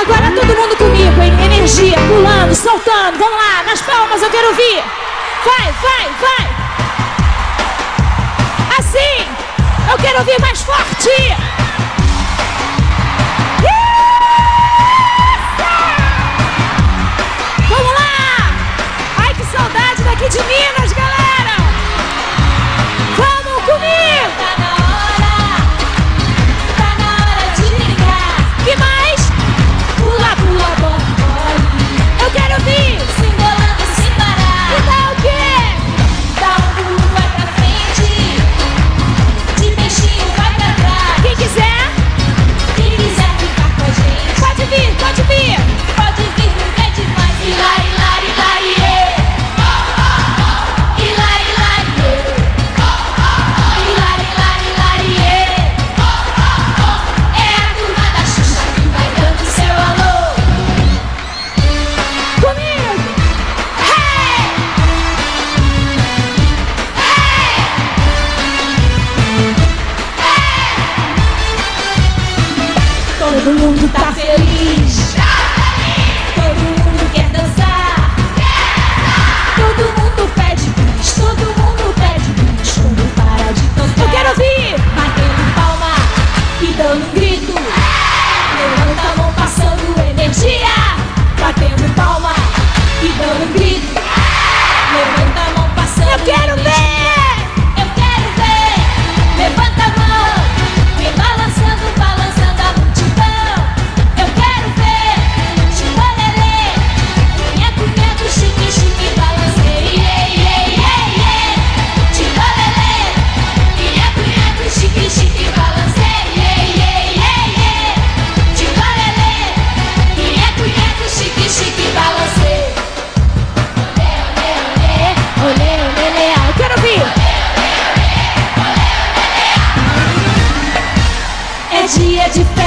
Agora todo mundo comigo, hein? Energia, pulando, soltando. Vamos lá, nas palmas eu quero ouvir. Vai, vai, vai. Assim, eu quero ouvir mais forte. todo mundo tá feliz. dia de